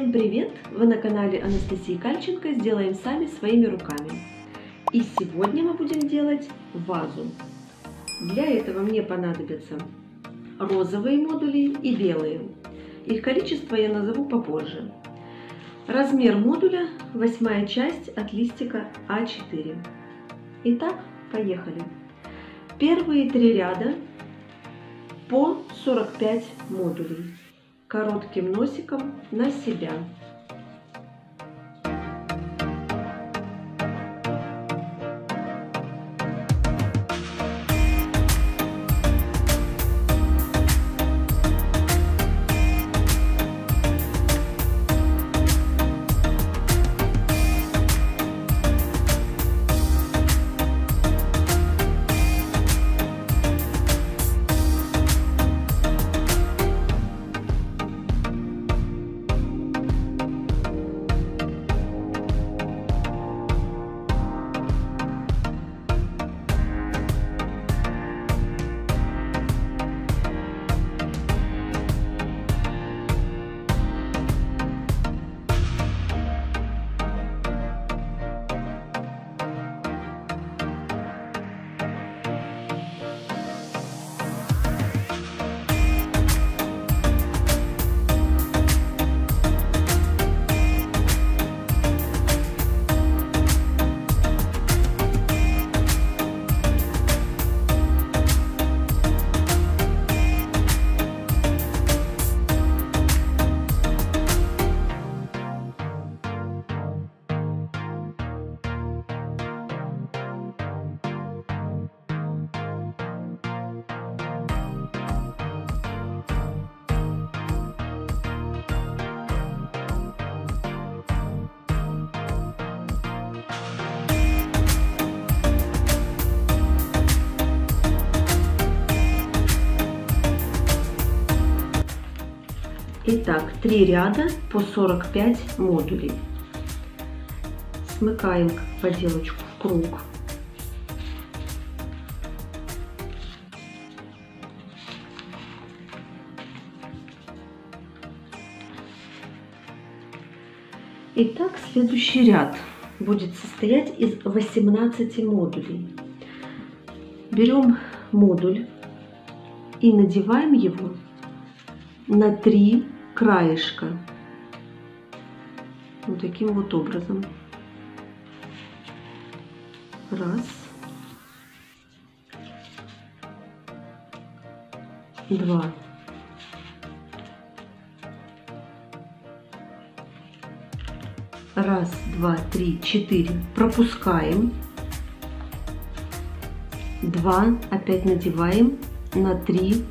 Всем привет! Вы на канале Анастасии Кальченко «Сделаем сами своими руками». И сегодня мы будем делать вазу. Для этого мне понадобятся розовые модули и белые. Их количество я назову попозже. Размер модуля восьмая часть от листика А4. Итак, поехали. Первые три ряда по 45 модулей коротким носиком на себя. Итак, три ряда по 45 модулей. Смыкаем поделочку в круг. Итак, следующий ряд будет состоять из 18 модулей. Берем модуль и надеваем его на три краешка. Вот таким вот образом. Раз. Два. Раз, два, три, четыре. Пропускаем. Два. Опять надеваем на три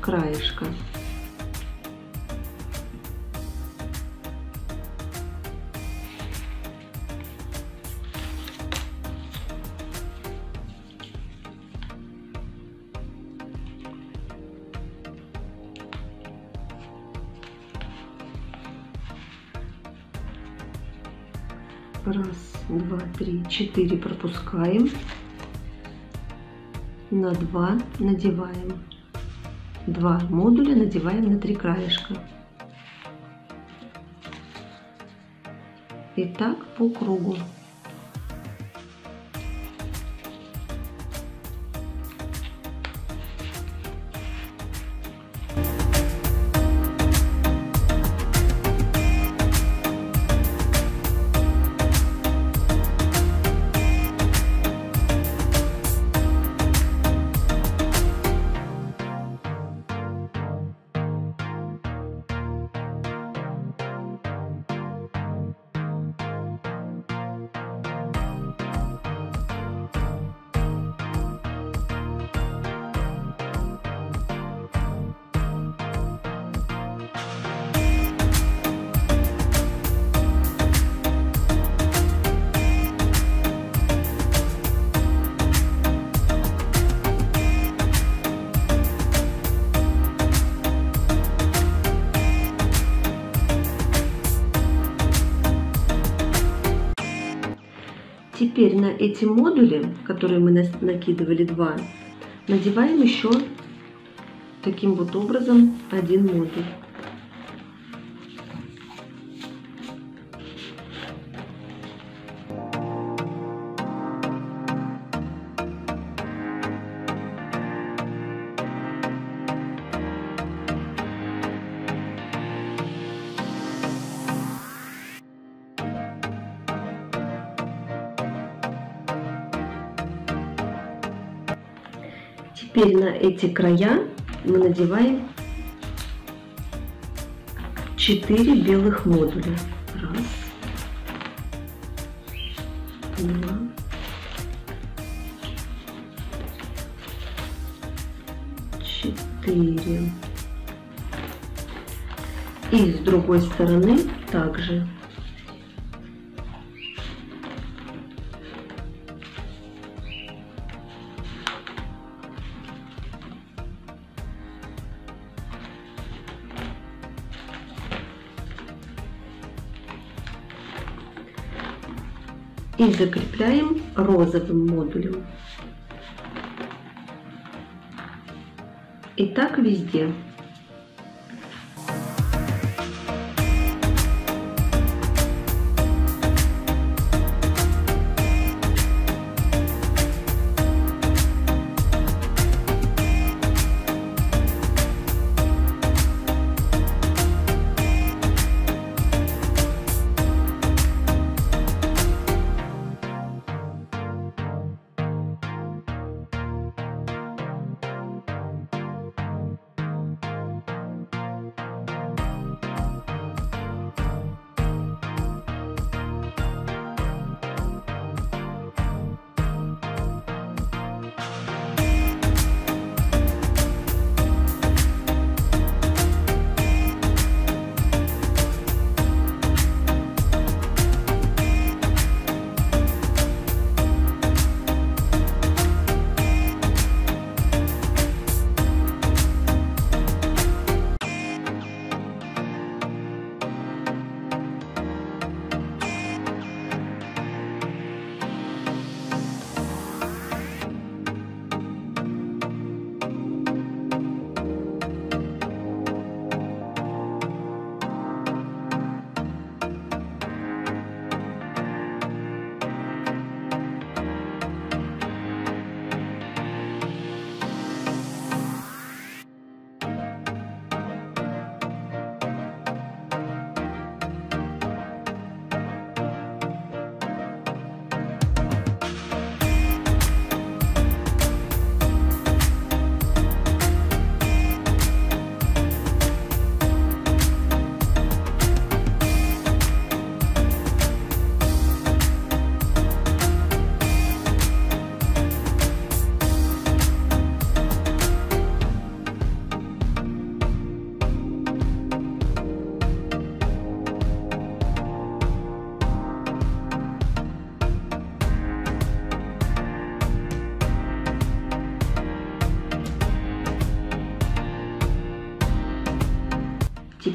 краешка. 3, 4 пропускаем, на 2 надеваем, 2 модуля надеваем на 3 краешка. И так по кругу. Эти модули, которые мы накидывали два, надеваем еще таким вот образом один модуль. Теперь на эти края мы надеваем 4 белых модуля. Раз, два, четыре. И с другой стороны также. Закрепляем розовым модулем. И так везде.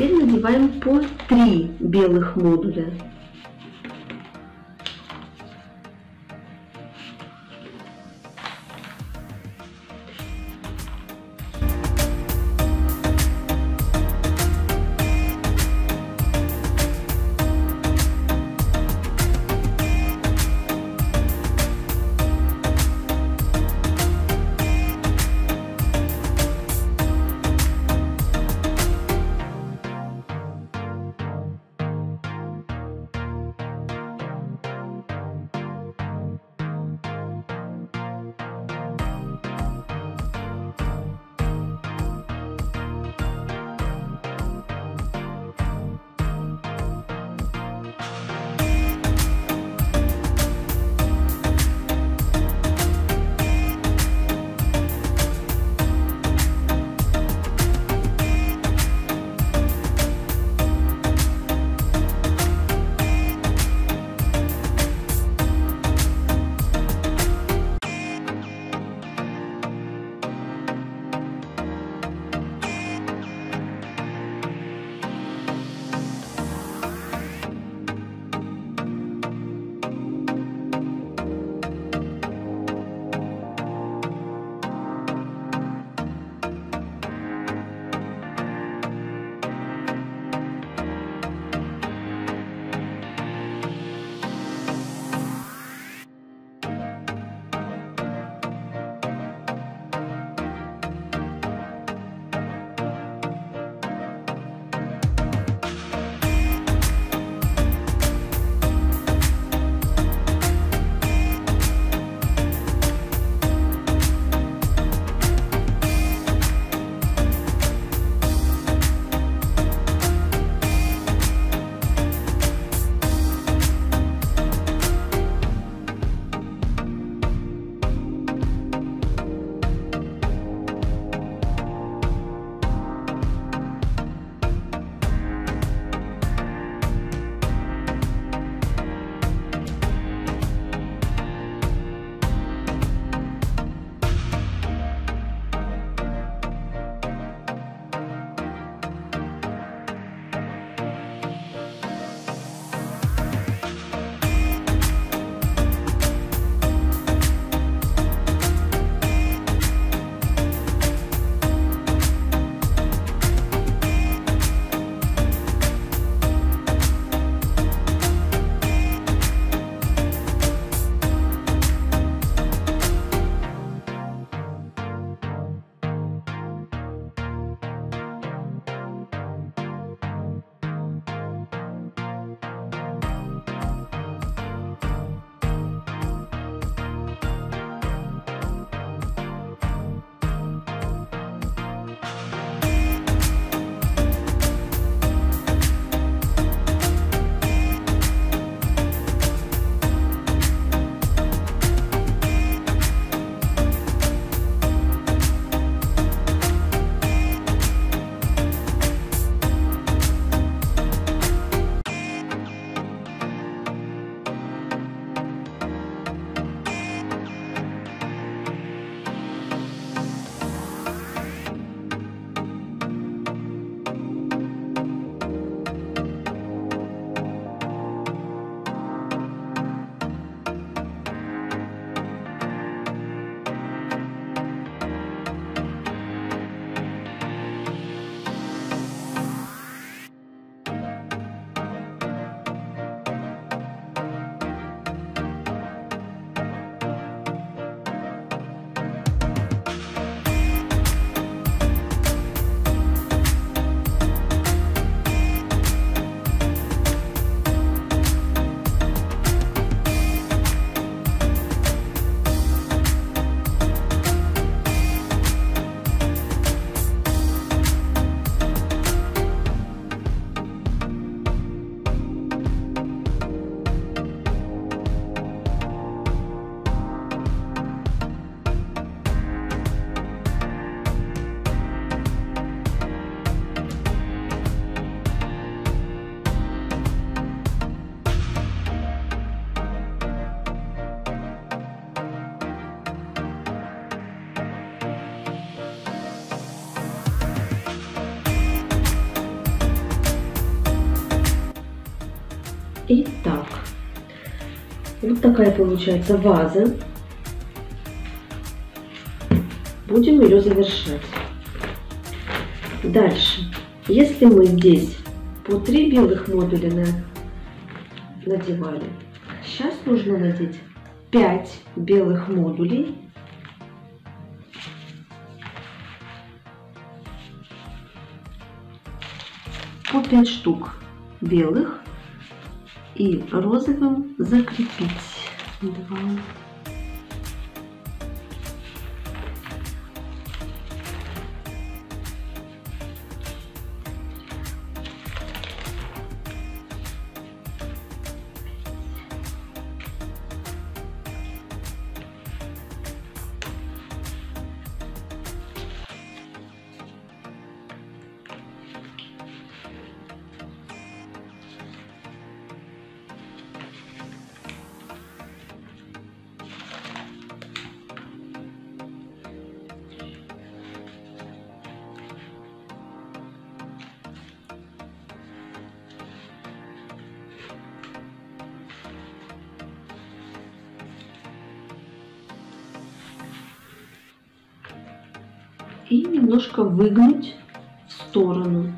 Теперь надеваем по 3 белых модуля. Такая получается ваза. Будем ее завершать. Дальше, если мы здесь по три белых модуля на, надевали, сейчас нужно надеть 5 белых модулей. По 5 штук белых и розовым закрепить. Два. И немножко выгнуть в сторону.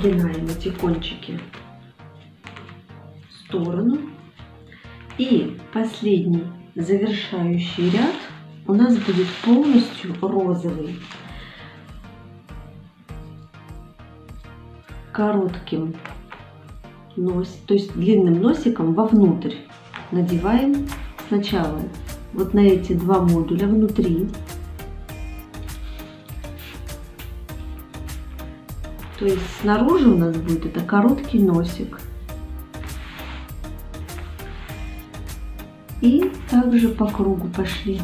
Выгинаем эти кончики в сторону. И последний завершающий ряд у нас будет полностью розовый. Коротким нос, то есть длинным носиком вовнутрь надеваем сначала вот на эти два модуля внутри То есть снаружи у нас будет это короткий носик. И также по кругу пошли.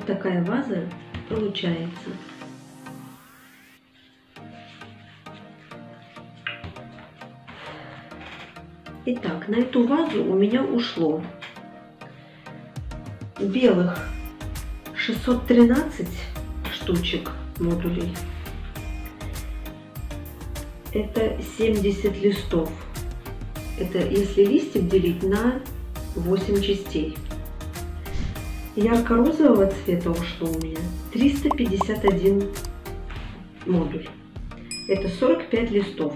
Вот такая ваза получается. Итак, на эту вазу у меня ушло белых 613 штучек модулей. Это 70 листов. Это если листик делить на 8 частей. Ярко-розового цвета ушло у меня 351 модуль. Это 45 листов.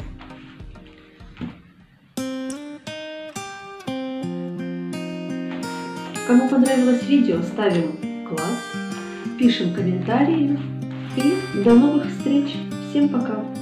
Кому понравилось видео, ставим класс, пишем комментарии и до новых встреч. Всем пока!